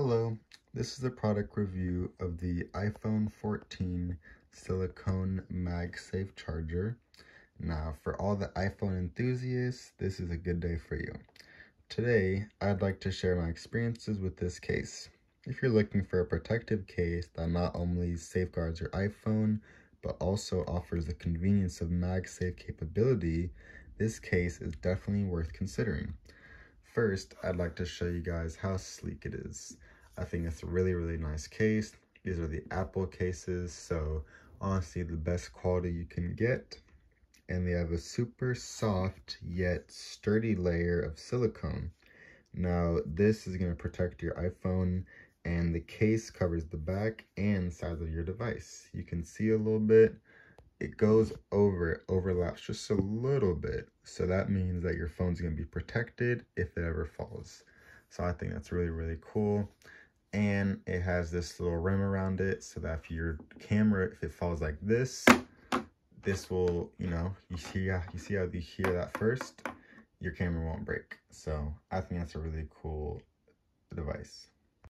Hello, this is a product review of the iPhone 14 silicone MagSafe charger. Now, for all the iPhone enthusiasts, this is a good day for you. Today, I'd like to share my experiences with this case. If you're looking for a protective case that not only safeguards your iPhone, but also offers the convenience of MagSafe capability, this case is definitely worth considering. First, I'd like to show you guys how sleek it is. I think it's a really, really nice case. These are the Apple cases, so honestly the best quality you can get. And they have a super soft yet sturdy layer of silicone. Now, this is going to protect your iPhone and the case covers the back and sides of your device. You can see a little bit. It goes over, it overlaps just a little bit. So that means that your phone's to be protected if it ever falls. So I think that's really, really cool and it has this little rim around it so that if your camera if it falls like this this will you know you see you see how you hear that first your camera won't break so i think that's a really cool device